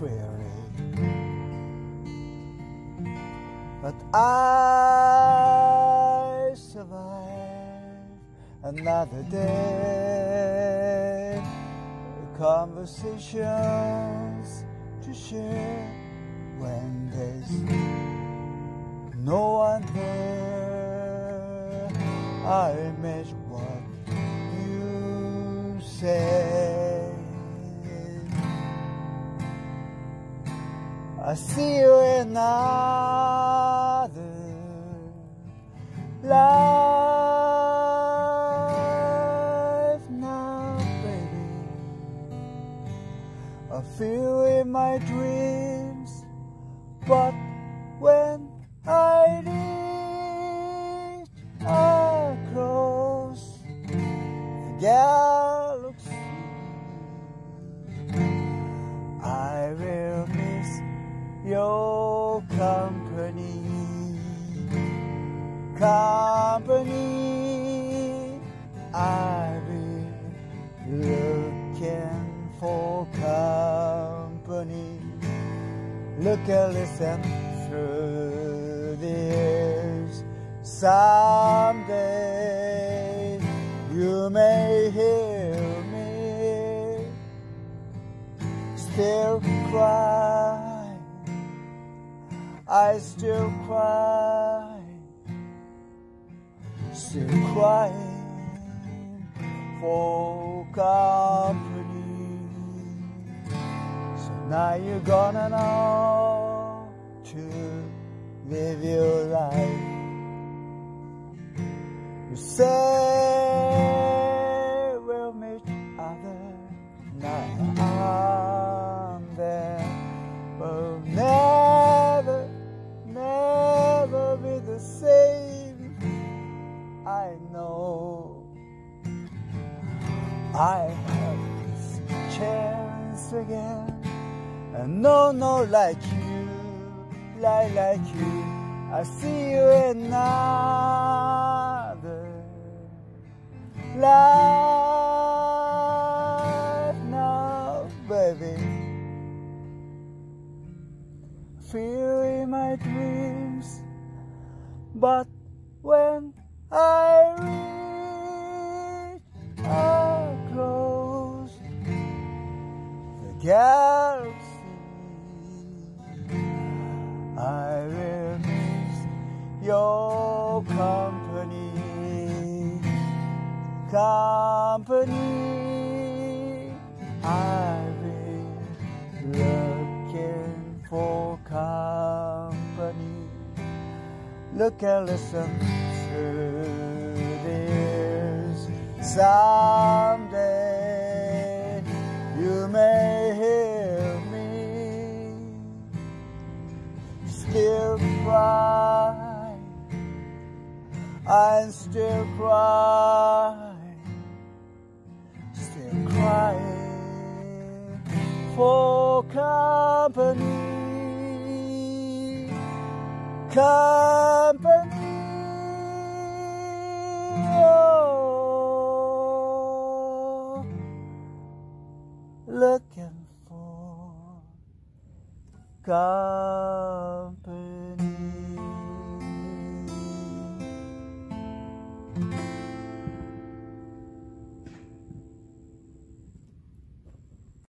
query. But I survive another day. Conversations to share when there's no one there. I imagine what you say. I see you in another life now, baby. I feel in my dreams, but when I reach across the galaxy, your company. Company, I've been looking for company. Look and listen through the years. Someday you may hear me still cry. I still cry, still crying for company. So now you're gonna know to live your life. You say I know I have this chance again, and no, no, like you, like like you. I see you another life now, baby. Feel in my dreams, but when I reach across the galaxy, I miss your company. Company, I've been looking for company. Look and listen years. Someday you may hear me still cry. I'm still cry, still crying for company, company. Oh, looking for company.